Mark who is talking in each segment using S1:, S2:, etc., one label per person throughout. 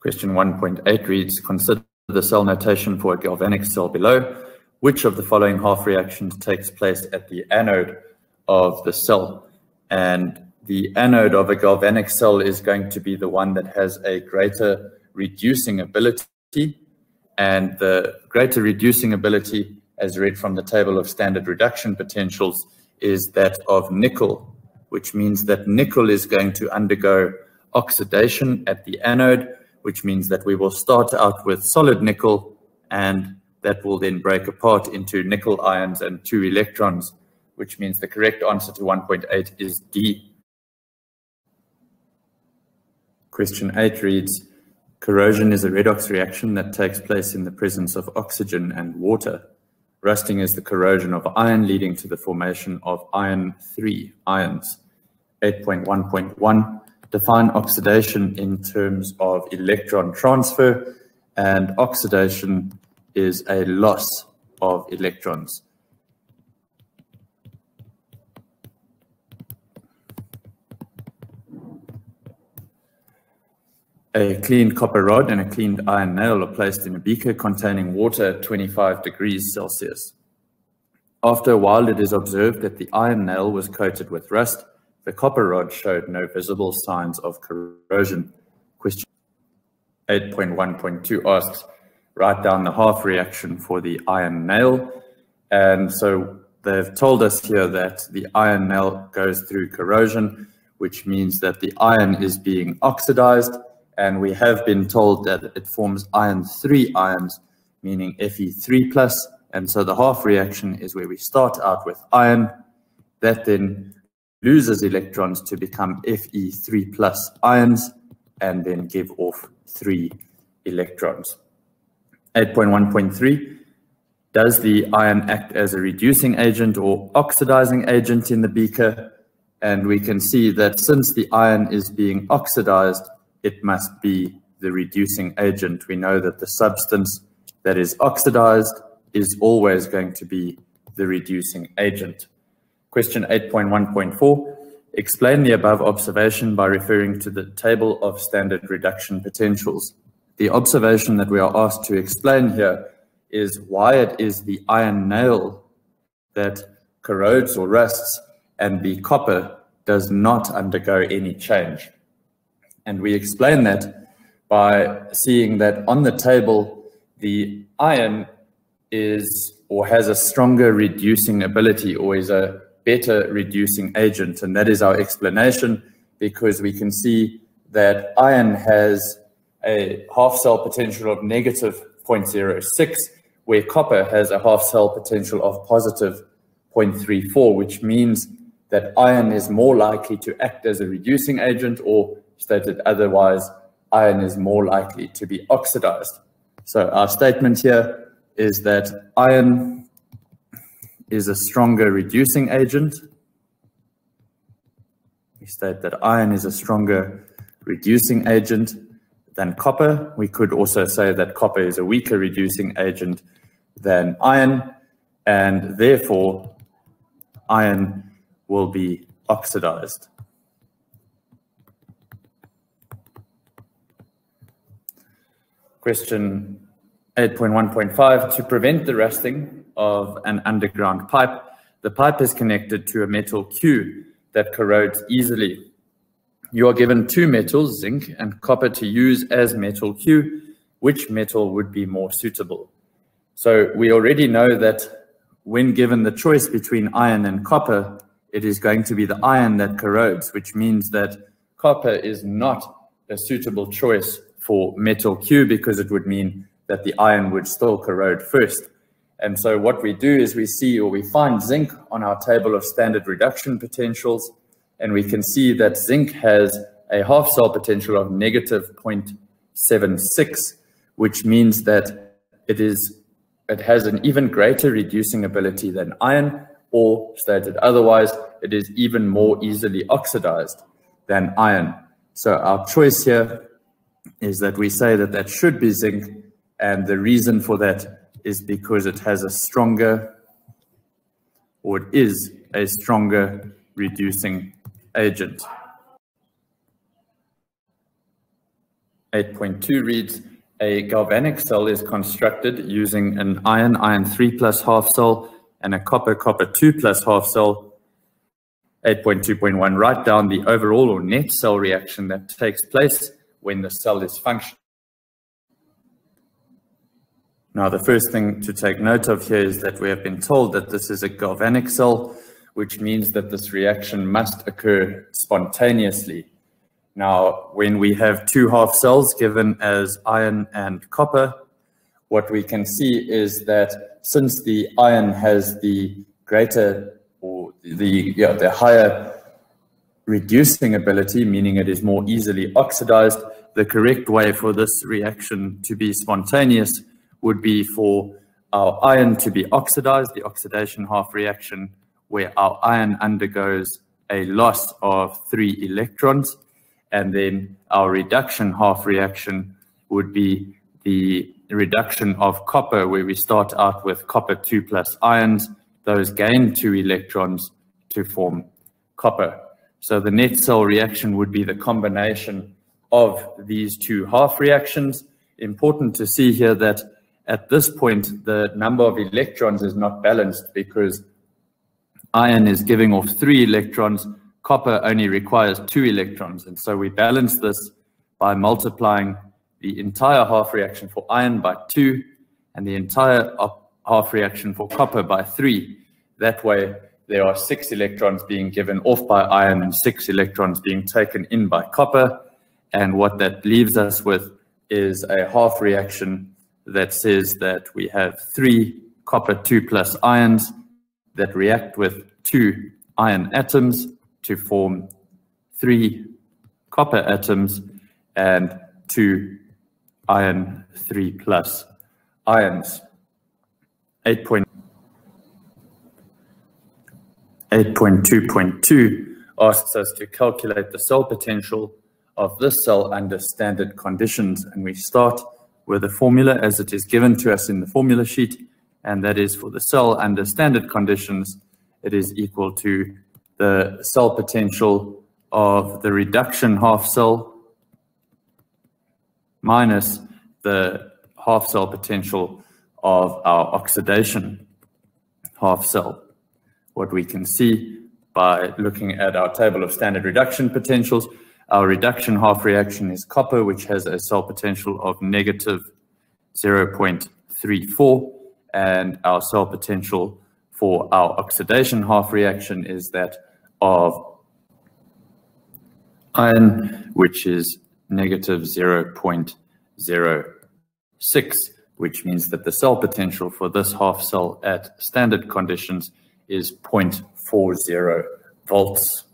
S1: Question 1.8 reads, consider the cell notation for a galvanic cell below. Which of the following half reactions takes place at the anode of the cell? And the anode of a galvanic cell is going to be the one that has a greater reducing ability. And the greater reducing ability, as read from the table of standard reduction potentials, is that of nickel, which means that nickel is going to undergo oxidation at the anode which means that we will start out with solid nickel and that will then break apart into nickel ions and two electrons, which means the correct answer to 1.8 is D. Question 8 reads, corrosion is a redox reaction that takes place in the presence of oxygen and water. Rusting is the corrosion of iron leading to the formation of iron 3 ions. 8.1.1 define oxidation in terms of electron transfer, and oxidation is a loss of electrons. A cleaned copper rod and a cleaned iron nail are placed in a beaker containing water at 25 degrees Celsius. After a while, it is observed that the iron nail was coated with rust, the copper rod showed no visible signs of corrosion. Question 8.1.2 asks, write down the half reaction for the iron nail. And so they've told us here that the iron nail goes through corrosion, which means that the iron is being oxidized. And we have been told that it forms iron 3 ions, meaning Fe3+. plus. And so the half reaction is where we start out with iron, that then loses electrons to become Fe3 plus ions and then give off three electrons. 8.1.3, does the iron act as a reducing agent or oxidizing agent in the beaker? And we can see that since the iron is being oxidized, it must be the reducing agent. We know that the substance that is oxidized is always going to be the reducing agent. Question 8.1.4, explain the above observation by referring to the table of standard reduction potentials. The observation that we are asked to explain here is why it is the iron nail that corrodes or rusts and the copper does not undergo any change. And we explain that by seeing that on the table, the iron is or has a stronger reducing ability or is a better reducing agent. And that is our explanation because we can see that iron has a half cell potential of negative 0.06, where copper has a half cell potential of positive 0.34, which means that iron is more likely to act as a reducing agent or stated otherwise, iron is more likely to be oxidized. So our statement here is that iron is a stronger reducing agent. We state that iron is a stronger reducing agent than copper. We could also say that copper is a weaker reducing agent than iron, and therefore iron will be oxidized. Question 8.1.5, to prevent the rusting of an underground pipe. The pipe is connected to a metal Q that corrodes easily. You are given two metals, zinc and copper, to use as metal Q. Which metal would be more suitable? So we already know that when given the choice between iron and copper, it is going to be the iron that corrodes, which means that copper is not a suitable choice for metal Q because it would mean that the iron would still corrode first. And so what we do is we see or we find zinc on our table of standard reduction potentials, and we can see that zinc has a half cell potential of negative 0.76, which means that it is it has an even greater reducing ability than iron, or stated otherwise, it is even more easily oxidized than iron. So our choice here is that we say that that should be zinc, and the reason for that is because it has a stronger, or it is a stronger reducing agent. 8.2 reads, a galvanic cell is constructed using an iron iron 3 plus half cell and a copper copper 2 plus half cell. 8.2.1 write down the overall or net cell reaction that takes place when the cell is functioning. Now, the first thing to take note of here is that we have been told that this is a galvanic cell, which means that this reaction must occur spontaneously. Now, when we have two half cells given as iron and copper, what we can see is that since the iron has the greater or the, yeah, the higher reducing ability, meaning it is more easily oxidized, the correct way for this reaction to be spontaneous would be for our iron to be oxidized, the oxidation half reaction, where our iron undergoes a loss of three electrons, and then our reduction half reaction would be the reduction of copper, where we start out with copper 2 plus ions, those gain two electrons to form copper. So the net cell reaction would be the combination of these two half reactions. Important to see here that at this point, the number of electrons is not balanced because iron is giving off three electrons, copper only requires two electrons. And so we balance this by multiplying the entire half reaction for iron by two and the entire half reaction for copper by three. That way, there are six electrons being given off by iron and six electrons being taken in by copper. And what that leaves us with is a half reaction that says that we have three copper 2 plus ions that react with two iron atoms to form three copper atoms and two iron 3 plus ions. 8.2.2 asks us to calculate the cell potential of this cell under standard conditions and we start with the formula as it is given to us in the formula sheet, and that is for the cell under standard conditions, it is equal to the cell potential of the reduction half cell minus the half cell potential of our oxidation half cell. What we can see by looking at our table of standard reduction potentials our reduction half reaction is copper, which has a cell potential of negative 0.34, and our cell potential for our oxidation half reaction is that of iron, which is negative 0.06, which means that the cell potential for this half cell at standard conditions is 0.40 volts.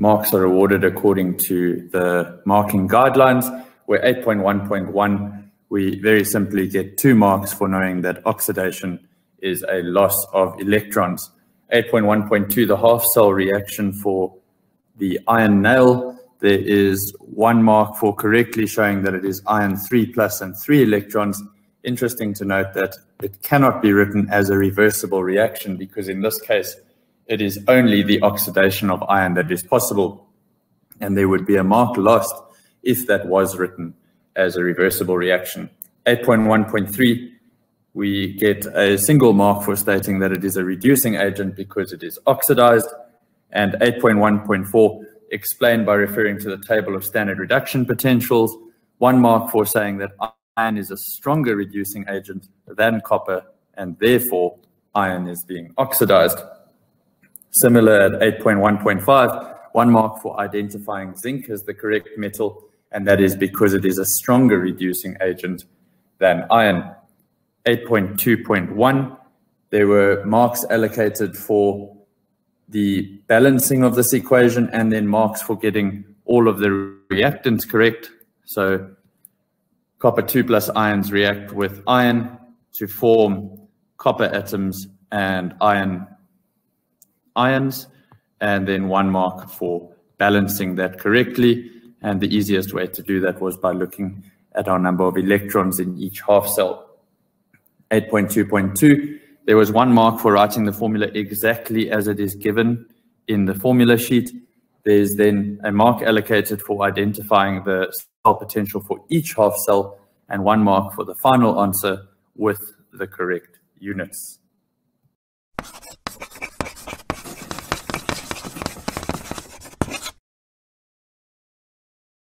S1: Marks are awarded according to the marking guidelines, where 8.1.1, we very simply get two marks for knowing that oxidation is a loss of electrons. 8.1.2, the half cell reaction for the iron nail, there is one mark for correctly showing that it is iron 3 plus and 3 electrons. Interesting to note that it cannot be written as a reversible reaction because in this case, it is only the oxidation of iron that is possible. And there would be a mark lost if that was written as a reversible reaction. 8.1.3, we get a single mark for stating that it is a reducing agent because it is oxidized. And 8.1.4, explained by referring to the table of standard reduction potentials. One mark for saying that iron is a stronger reducing agent than copper, and therefore iron is being oxidized. Similar at 8.1.5, one mark for identifying zinc as the correct metal, and that is because it is a stronger reducing agent than iron. 8.2.1, there were marks allocated for the balancing of this equation and then marks for getting all of the reactants correct. So copper 2 plus ions react with iron to form copper atoms and iron ions, and then one mark for balancing that correctly. And the easiest way to do that was by looking at our number of electrons in each half cell. 8.2.2, there was one mark for writing the formula exactly as it is given in the formula sheet. There's then a mark allocated for identifying the cell potential for each half cell and one mark for the final answer with the correct units.